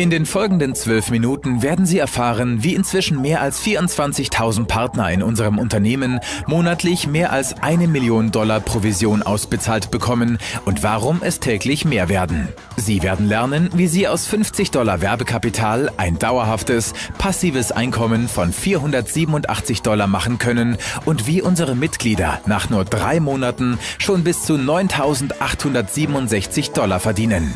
In den folgenden zwölf Minuten werden Sie erfahren, wie inzwischen mehr als 24.000 Partner in unserem Unternehmen monatlich mehr als eine Million Dollar Provision ausbezahlt bekommen und warum es täglich mehr werden. Sie werden lernen, wie Sie aus 50 Dollar Werbekapital ein dauerhaftes, passives Einkommen von 487 Dollar machen können und wie unsere Mitglieder nach nur drei Monaten schon bis zu 9.867 Dollar verdienen.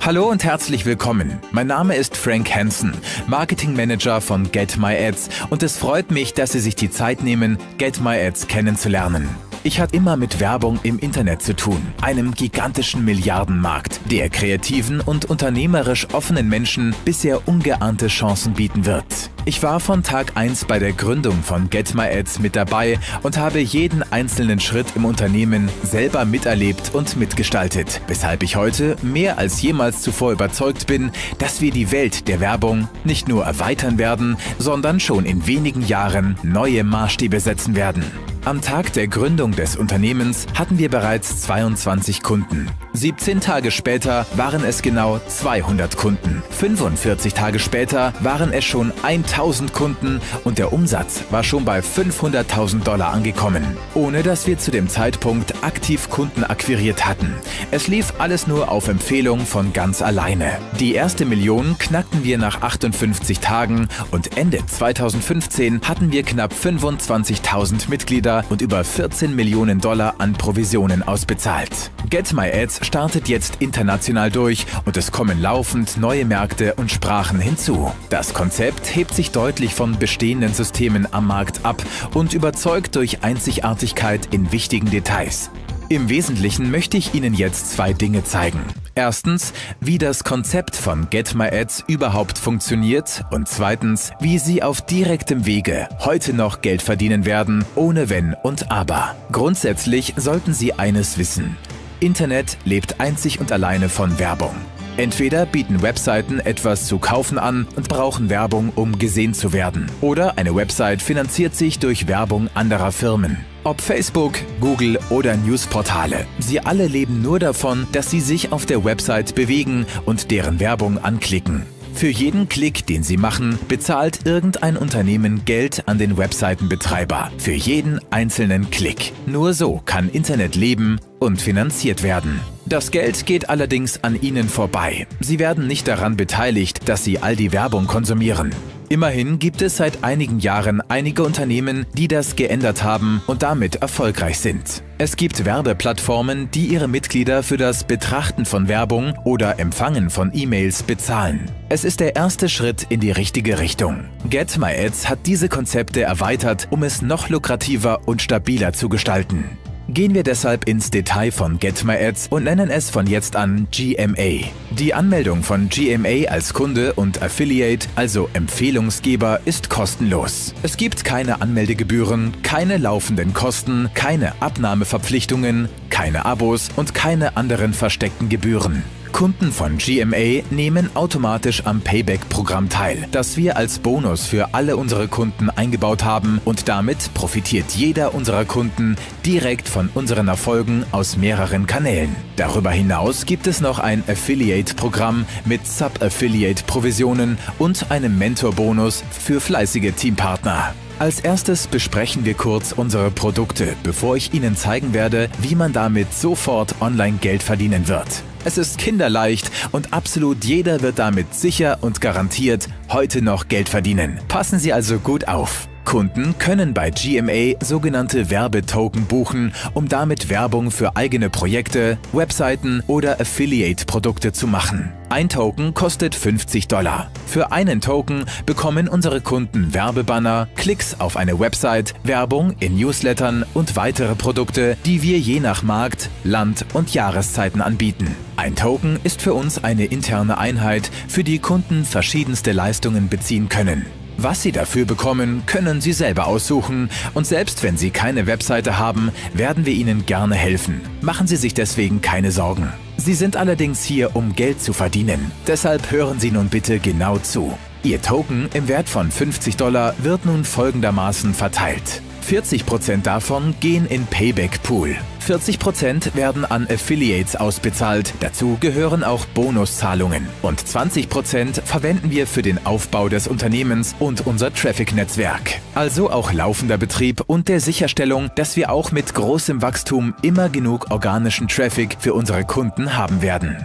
Hallo und herzlich willkommen. Mein Name ist Frank Hansen, Marketing Manager von Get My Ads und es freut mich, dass Sie sich die Zeit nehmen, Get My Ads kennenzulernen. Ich hatte immer mit Werbung im Internet zu tun, einem gigantischen Milliardenmarkt, der kreativen und unternehmerisch offenen Menschen bisher ungeahnte Chancen bieten wird. Ich war von Tag 1 bei der Gründung von Get My Ads mit dabei und habe jeden einzelnen Schritt im Unternehmen selber miterlebt und mitgestaltet, weshalb ich heute mehr als jemals zuvor überzeugt bin, dass wir die Welt der Werbung nicht nur erweitern werden, sondern schon in wenigen Jahren neue Maßstäbe setzen werden. Am Tag der Gründung des Unternehmens hatten wir bereits 22 Kunden. 17 Tage später waren es genau 200 Kunden. 45 Tage später waren es schon 1000 Kunden und der Umsatz war schon bei 500.000 Dollar angekommen, ohne dass wir zu dem Zeitpunkt aktiv Kunden akquiriert hatten. Es lief alles nur auf Empfehlung von ganz alleine. Die erste Million knackten wir nach 58 Tagen und Ende 2015 hatten wir knapp 25.000 Mitglieder und über 14 Millionen Dollar an Provisionen ausbezahlt. Get My Ads startet jetzt international durch und es kommen laufend neue Märkte und Sprachen hinzu. Das Konzept hebt sich deutlich von bestehenden Systemen am Markt ab und überzeugt durch Einzigartigkeit in wichtigen Details. Im Wesentlichen möchte ich Ihnen jetzt zwei Dinge zeigen. Erstens, wie das Konzept von Get My Ads überhaupt funktioniert und zweitens, wie Sie auf direktem Wege heute noch Geld verdienen werden, ohne Wenn und Aber. Grundsätzlich sollten Sie eines wissen. Internet lebt einzig und alleine von Werbung. Entweder bieten Webseiten etwas zu kaufen an und brauchen Werbung, um gesehen zu werden. Oder eine Website finanziert sich durch Werbung anderer Firmen. Ob Facebook, Google oder Newsportale, sie alle leben nur davon, dass sie sich auf der Website bewegen und deren Werbung anklicken. Für jeden Klick, den Sie machen, bezahlt irgendein Unternehmen Geld an den Webseitenbetreiber. Für jeden einzelnen Klick. Nur so kann Internet leben und finanziert werden. Das Geld geht allerdings an Ihnen vorbei. Sie werden nicht daran beteiligt, dass Sie all die Werbung konsumieren. Immerhin gibt es seit einigen Jahren einige Unternehmen, die das geändert haben und damit erfolgreich sind. Es gibt Werbeplattformen, die ihre Mitglieder für das Betrachten von Werbung oder Empfangen von E-Mails bezahlen. Es ist der erste Schritt in die richtige Richtung. Get My Ads hat diese Konzepte erweitert, um es noch lukrativer und stabiler zu gestalten. Gehen wir deshalb ins Detail von Get My Ads und nennen es von jetzt an GMA. Die Anmeldung von GMA als Kunde und Affiliate, also Empfehlungsgeber, ist kostenlos. Es gibt keine Anmeldegebühren, keine laufenden Kosten, keine Abnahmeverpflichtungen, keine Abos und keine anderen versteckten Gebühren. Kunden von GMA nehmen automatisch am Payback-Programm teil, das wir als Bonus für alle unsere Kunden eingebaut haben und damit profitiert jeder unserer Kunden direkt von unseren Erfolgen aus mehreren Kanälen. Darüber hinaus gibt es noch ein Affiliate-Programm mit Sub-Affiliate-Provisionen und einem Mentor-Bonus für fleißige Teampartner. Als erstes besprechen wir kurz unsere Produkte, bevor ich Ihnen zeigen werde, wie man damit sofort online Geld verdienen wird. Es ist kinderleicht und absolut jeder wird damit sicher und garantiert heute noch Geld verdienen. Passen Sie also gut auf. Kunden können bei GMA sogenannte Werbetoken buchen, um damit Werbung für eigene Projekte, Webseiten oder Affiliate-Produkte zu machen. Ein Token kostet 50 Dollar. Für einen Token bekommen unsere Kunden Werbebanner, Klicks auf eine Website, Werbung in Newslettern und weitere Produkte, die wir je nach Markt, Land und Jahreszeiten anbieten. Ein Token ist für uns eine interne Einheit, für die Kunden verschiedenste Leistungen beziehen können. Was Sie dafür bekommen, können Sie selber aussuchen und selbst wenn Sie keine Webseite haben, werden wir Ihnen gerne helfen. Machen Sie sich deswegen keine Sorgen. Sie sind allerdings hier, um Geld zu verdienen. Deshalb hören Sie nun bitte genau zu. Ihr Token im Wert von 50 Dollar wird nun folgendermaßen verteilt. 40% davon gehen in Payback Pool. 40% werden an Affiliates ausbezahlt, dazu gehören auch Bonuszahlungen. Und 20% verwenden wir für den Aufbau des Unternehmens und unser Traffic-Netzwerk. Also auch laufender Betrieb und der Sicherstellung, dass wir auch mit großem Wachstum immer genug organischen Traffic für unsere Kunden haben werden.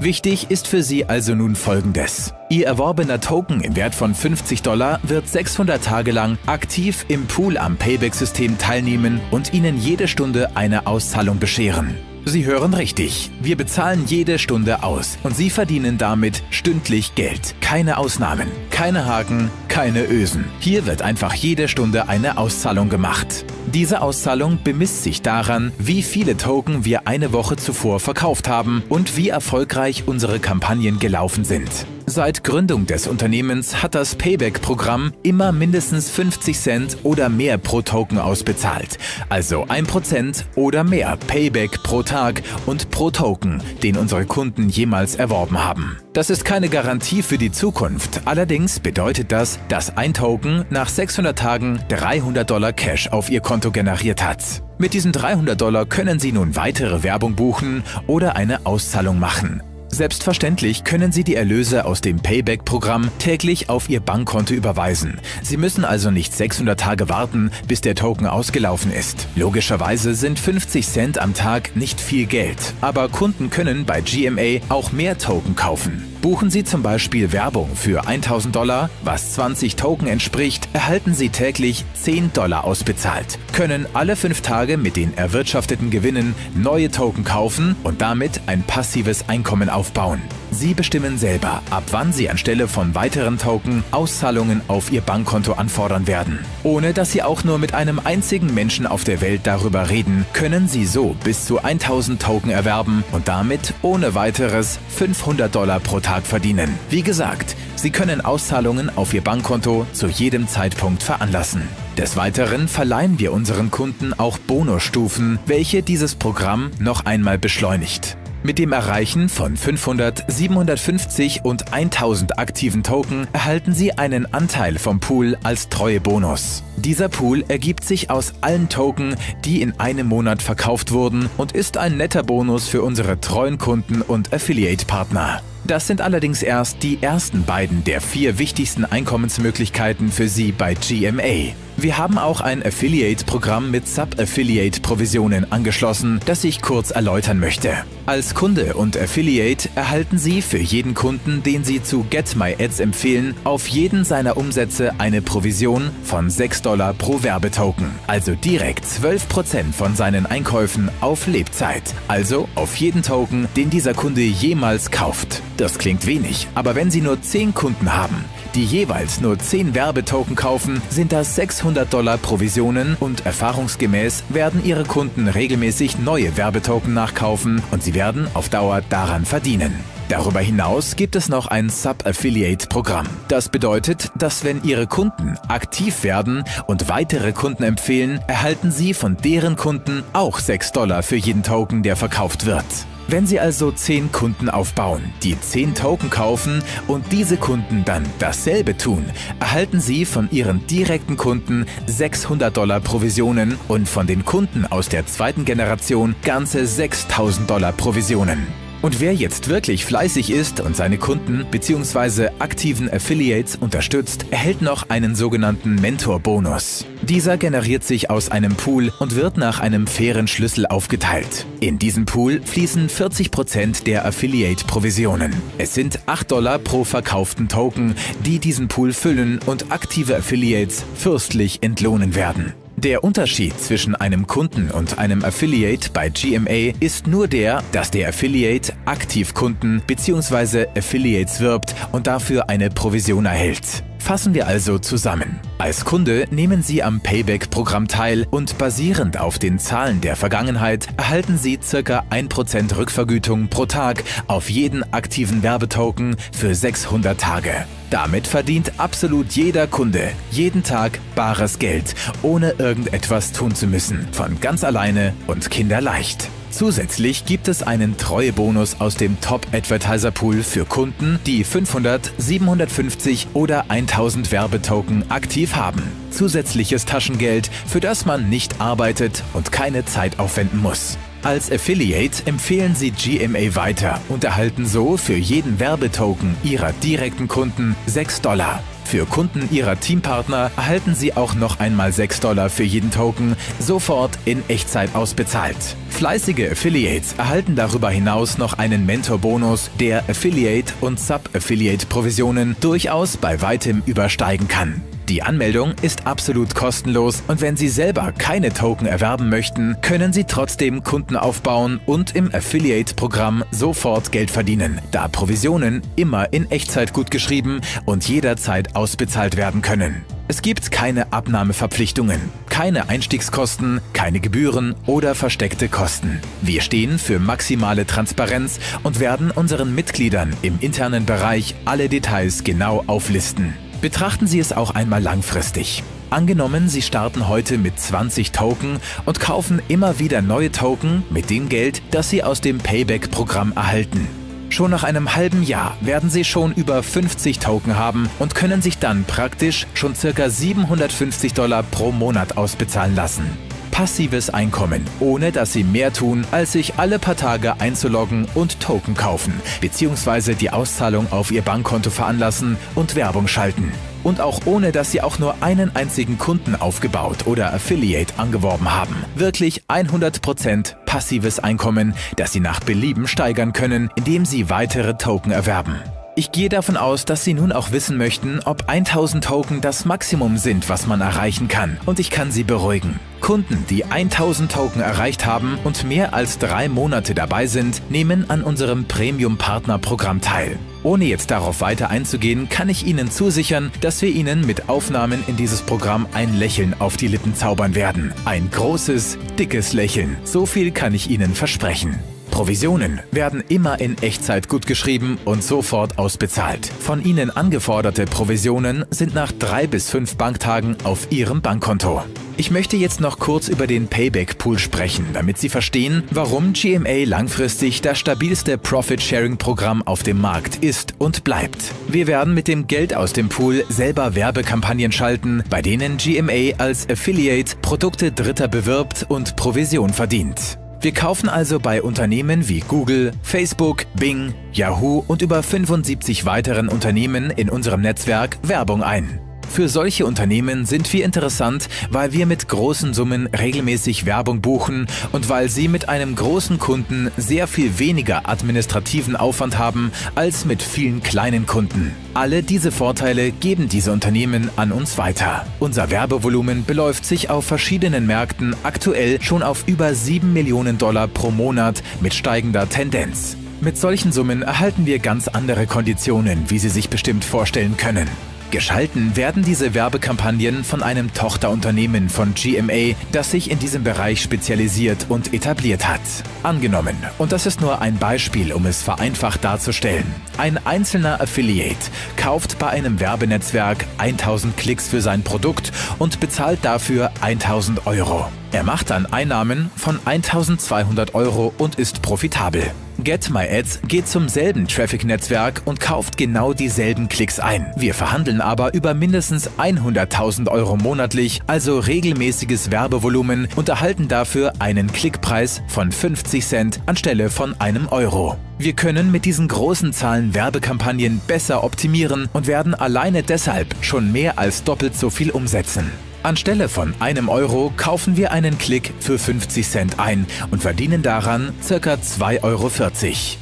Wichtig ist für Sie also nun folgendes. Ihr erworbener Token im Wert von 50 Dollar wird 600 Tage lang aktiv im Pool am Payback-System teilnehmen und Ihnen jede Stunde eine Auszahlung bescheren. Sie hören richtig. Wir bezahlen jede Stunde aus und Sie verdienen damit stündlich Geld. Keine Ausnahmen, keine Haken, keine Ösen. Hier wird einfach jede Stunde eine Auszahlung gemacht. Diese Auszahlung bemisst sich daran, wie viele Token wir eine Woche zuvor verkauft haben und wie erfolgreich unsere Kampagnen gelaufen sind. Seit Gründung des Unternehmens hat das Payback-Programm immer mindestens 50 Cent oder mehr pro Token ausbezahlt. Also 1% oder mehr Payback pro Tag und pro Token, den unsere Kunden jemals erworben haben. Das ist keine Garantie für die Zukunft. Allerdings bedeutet das, dass ein Token nach 600 Tagen 300 Dollar Cash auf Ihr Konto generiert hat. Mit diesen 300 Dollar können Sie nun weitere Werbung buchen oder eine Auszahlung machen. Selbstverständlich können Sie die Erlöse aus dem Payback-Programm täglich auf Ihr Bankkonto überweisen. Sie müssen also nicht 600 Tage warten, bis der Token ausgelaufen ist. Logischerweise sind 50 Cent am Tag nicht viel Geld, aber Kunden können bei GMA auch mehr Token kaufen. Buchen Sie zum Beispiel Werbung für 1000 Dollar, was 20 Token entspricht, erhalten Sie täglich 10 Dollar ausbezahlt, können alle fünf Tage mit den erwirtschafteten Gewinnen neue Token kaufen und damit ein passives Einkommen aufbauen. Sie bestimmen selber, ab wann Sie anstelle von weiteren Token Auszahlungen auf Ihr Bankkonto anfordern werden. Ohne dass Sie auch nur mit einem einzigen Menschen auf der Welt darüber reden, können Sie so bis zu 1000 Token erwerben und damit ohne weiteres 500 Dollar pro Tag verdienen. Wie gesagt, Sie können Auszahlungen auf Ihr Bankkonto zu jedem Zeitpunkt veranlassen. Des Weiteren verleihen wir unseren Kunden auch Bonusstufen, welche dieses Programm noch einmal beschleunigt. Mit dem Erreichen von 500, 750 und 1000 aktiven Token erhalten Sie einen Anteil vom Pool als Treuebonus. Dieser Pool ergibt sich aus allen Token, die in einem Monat verkauft wurden und ist ein netter Bonus für unsere treuen Kunden und Affiliate-Partner. Das sind allerdings erst die ersten beiden der vier wichtigsten Einkommensmöglichkeiten für Sie bei GMA. Wir haben auch ein Affiliate-Programm mit Sub-Affiliate-Provisionen angeschlossen, das ich kurz erläutern möchte. Als Kunde und Affiliate erhalten Sie für jeden Kunden, den Sie zu Get My Ads empfehlen, auf jeden seiner Umsätze eine Provision von 6 Dollar pro Werbetoken. Also direkt 12% von seinen Einkäufen auf Lebzeit. Also auf jeden Token, den dieser Kunde jemals kauft. Das klingt wenig, aber wenn Sie nur 10 Kunden haben, die jeweils nur 10 Werbetoken kaufen, sind das 600 Dollar Provisionen und erfahrungsgemäß werden Ihre Kunden regelmäßig neue Werbetoken nachkaufen und Sie werden auf Dauer daran verdienen. Darüber hinaus gibt es noch ein Sub-Affiliate-Programm. Das bedeutet, dass wenn Ihre Kunden aktiv werden und weitere Kunden empfehlen, erhalten Sie von deren Kunden auch 6 Dollar für jeden Token, der verkauft wird. Wenn Sie also 10 Kunden aufbauen, die 10 Token kaufen und diese Kunden dann dasselbe tun, erhalten Sie von Ihren direkten Kunden 600 Dollar Provisionen und von den Kunden aus der zweiten Generation ganze 6000 Dollar Provisionen. Und wer jetzt wirklich fleißig ist und seine Kunden bzw. aktiven Affiliates unterstützt, erhält noch einen sogenannten Mentor-Bonus. Dieser generiert sich aus einem Pool und wird nach einem fairen Schlüssel aufgeteilt. In diesem Pool fließen 40% der Affiliate-Provisionen. Es sind 8 Dollar pro verkauften Token, die diesen Pool füllen und aktive Affiliates fürstlich entlohnen werden. Der Unterschied zwischen einem Kunden und einem Affiliate bei GMA ist nur der, dass der Affiliate aktiv Kunden bzw. Affiliates wirbt und dafür eine Provision erhält. Fassen wir also zusammen. Als Kunde nehmen Sie am Payback-Programm teil und basierend auf den Zahlen der Vergangenheit erhalten Sie ca. 1% Rückvergütung pro Tag auf jeden aktiven Werbetoken für 600 Tage. Damit verdient absolut jeder Kunde jeden Tag bares Geld, ohne irgendetwas tun zu müssen, von ganz alleine und kinderleicht. Zusätzlich gibt es einen Treuebonus aus dem Top Advertiser Pool für Kunden, die 500, 750 oder 1000 Werbetoken aktiv haben. Zusätzliches Taschengeld, für das man nicht arbeitet und keine Zeit aufwenden muss. Als Affiliate empfehlen Sie GMA weiter und erhalten so für jeden Werbetoken Ihrer direkten Kunden 6 Dollar. Für Kunden Ihrer Teampartner erhalten Sie auch noch einmal 6 Dollar für jeden Token sofort in Echtzeit ausbezahlt. Fleißige Affiliates erhalten darüber hinaus noch einen Mentorbonus, der Affiliate- und Sub-Affiliate-Provisionen durchaus bei weitem übersteigen kann. Die Anmeldung ist absolut kostenlos und wenn Sie selber keine Token erwerben möchten, können Sie trotzdem Kunden aufbauen und im Affiliate-Programm sofort Geld verdienen, da Provisionen immer in Echtzeit gut geschrieben und jederzeit ausbezahlt werden können. Es gibt keine Abnahmeverpflichtungen, keine Einstiegskosten, keine Gebühren oder versteckte Kosten. Wir stehen für maximale Transparenz und werden unseren Mitgliedern im internen Bereich alle Details genau auflisten. Betrachten Sie es auch einmal langfristig. Angenommen, Sie starten heute mit 20 Token und kaufen immer wieder neue Token mit dem Geld, das Sie aus dem Payback-Programm erhalten. Schon nach einem halben Jahr werden Sie schon über 50 Token haben und können sich dann praktisch schon ca. 750 Dollar pro Monat ausbezahlen lassen passives Einkommen, ohne dass Sie mehr tun, als sich alle paar Tage einzuloggen und Token kaufen, beziehungsweise die Auszahlung auf Ihr Bankkonto veranlassen und Werbung schalten. Und auch ohne, dass Sie auch nur einen einzigen Kunden aufgebaut oder Affiliate angeworben haben. Wirklich 100% passives Einkommen, das Sie nach Belieben steigern können, indem Sie weitere Token erwerben. Ich gehe davon aus, dass Sie nun auch wissen möchten, ob 1000 Token das Maximum sind, was man erreichen kann. Und ich kann Sie beruhigen. Kunden, die 1000 Token erreicht haben und mehr als drei Monate dabei sind, nehmen an unserem Premium-Partner-Programm teil. Ohne jetzt darauf weiter einzugehen, kann ich Ihnen zusichern, dass wir Ihnen mit Aufnahmen in dieses Programm ein Lächeln auf die Lippen zaubern werden. Ein großes, dickes Lächeln. So viel kann ich Ihnen versprechen. Provisionen werden immer in Echtzeit gutgeschrieben und sofort ausbezahlt. Von Ihnen angeforderte Provisionen sind nach drei bis fünf Banktagen auf Ihrem Bankkonto. Ich möchte jetzt noch kurz über den Payback-Pool sprechen, damit Sie verstehen, warum GMA langfristig das stabilste Profit-Sharing-Programm auf dem Markt ist und bleibt. Wir werden mit dem Geld aus dem Pool selber Werbekampagnen schalten, bei denen GMA als Affiliate Produkte Dritter bewirbt und Provision verdient. Wir kaufen also bei Unternehmen wie Google, Facebook, Bing, Yahoo und über 75 weiteren Unternehmen in unserem Netzwerk Werbung ein. Für solche Unternehmen sind wir interessant, weil wir mit großen Summen regelmäßig Werbung buchen und weil sie mit einem großen Kunden sehr viel weniger administrativen Aufwand haben als mit vielen kleinen Kunden. Alle diese Vorteile geben diese Unternehmen an uns weiter. Unser Werbevolumen beläuft sich auf verschiedenen Märkten aktuell schon auf über 7 Millionen Dollar pro Monat mit steigender Tendenz. Mit solchen Summen erhalten wir ganz andere Konditionen, wie Sie sich bestimmt vorstellen können. Geschalten werden diese Werbekampagnen von einem Tochterunternehmen von GMA, das sich in diesem Bereich spezialisiert und etabliert hat. Angenommen, und das ist nur ein Beispiel, um es vereinfacht darzustellen, ein einzelner Affiliate kauft bei einem Werbenetzwerk 1000 Klicks für sein Produkt und bezahlt dafür 1000 Euro. Er macht dann Einnahmen von 1200 Euro und ist profitabel. Get My Ads geht zum selben Traffic-Netzwerk und kauft genau dieselben Klicks ein. Wir verhandeln aber über mindestens 100.000 Euro monatlich, also regelmäßiges Werbevolumen und erhalten dafür einen Klickpreis von 50 Cent anstelle von einem Euro. Wir können mit diesen großen Zahlen Werbekampagnen besser optimieren und werden alleine deshalb schon mehr als doppelt so viel umsetzen. Anstelle von einem Euro kaufen wir einen Klick für 50 Cent ein und verdienen daran ca. 2,40 Euro.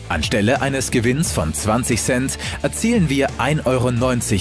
Anstelle eines Gewinns von 20 Cent erzielen wir 1,90 Euro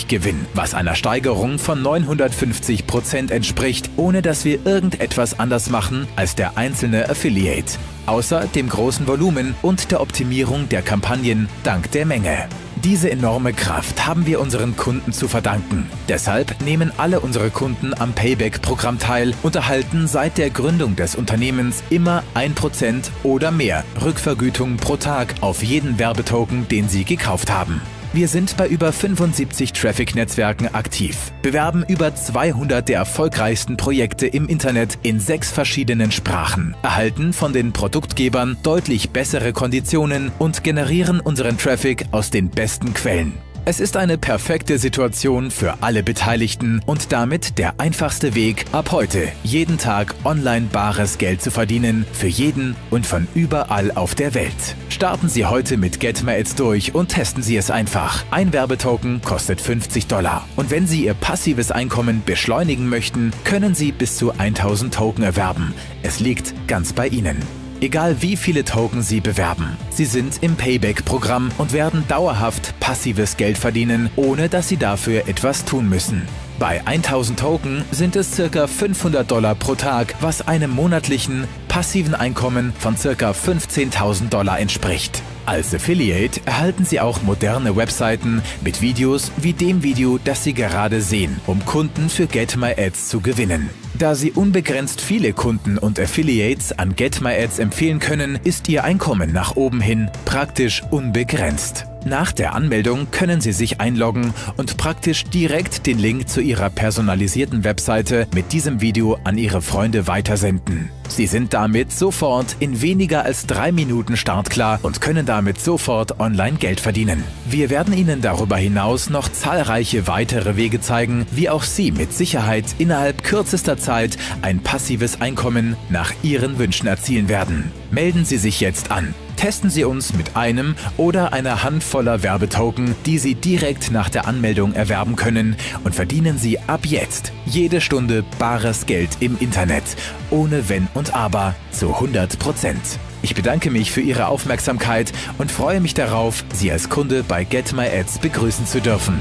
Gewinn, was einer Steigerung von 950 Prozent entspricht, ohne dass wir irgendetwas anders machen als der einzelne Affiliate. Außer dem großen Volumen und der Optimierung der Kampagnen dank der Menge. Diese enorme Kraft haben wir unseren Kunden zu verdanken. Deshalb nehmen alle unsere Kunden am Payback-Programm teil und erhalten seit der Gründung des Unternehmens immer 1% oder mehr Rückvergütung pro Tag auf jeden Werbetoken, den sie gekauft haben. Wir sind bei über 75 Traffic-Netzwerken aktiv, bewerben über 200 der erfolgreichsten Projekte im Internet in sechs verschiedenen Sprachen, erhalten von den Produktgebern deutlich bessere Konditionen und generieren unseren Traffic aus den besten Quellen. Es ist eine perfekte Situation für alle Beteiligten und damit der einfachste Weg, ab heute jeden Tag online bares Geld zu verdienen, für jeden und von überall auf der Welt. Starten Sie heute mit GetMails durch und testen Sie es einfach. Ein Werbetoken kostet 50 Dollar. Und wenn Sie Ihr passives Einkommen beschleunigen möchten, können Sie bis zu 1000 Token erwerben. Es liegt ganz bei Ihnen egal wie viele Token Sie bewerben. Sie sind im Payback-Programm und werden dauerhaft passives Geld verdienen, ohne dass Sie dafür etwas tun müssen. Bei 1000 Token sind es ca. 500 Dollar pro Tag, was einem monatlichen passiven Einkommen von ca. 15.000 Dollar entspricht. Als Affiliate erhalten Sie auch moderne Webseiten mit Videos wie dem Video, das Sie gerade sehen, um Kunden für Get My Ads zu gewinnen. Da Sie unbegrenzt viele Kunden und Affiliates an Get My Ads empfehlen können, ist Ihr Einkommen nach oben hin praktisch unbegrenzt. Nach der Anmeldung können Sie sich einloggen und praktisch direkt den Link zu Ihrer personalisierten Webseite mit diesem Video an Ihre Freunde weitersenden. Sie sind damit sofort in weniger als drei Minuten startklar und können damit sofort online Geld verdienen. Wir werden Ihnen darüber hinaus noch zahlreiche weitere Wege zeigen, wie auch Sie mit Sicherheit innerhalb kürzester Zeit ein passives Einkommen nach Ihren Wünschen erzielen werden. Melden Sie sich jetzt an testen Sie uns mit einem oder einer Handvoller Werbetoken, die Sie direkt nach der Anmeldung erwerben können und verdienen Sie ab jetzt jede Stunde bares Geld im Internet, ohne Wenn und Aber zu 100 Prozent. Ich bedanke mich für Ihre Aufmerksamkeit und freue mich darauf, Sie als Kunde bei Get My Ads begrüßen zu dürfen.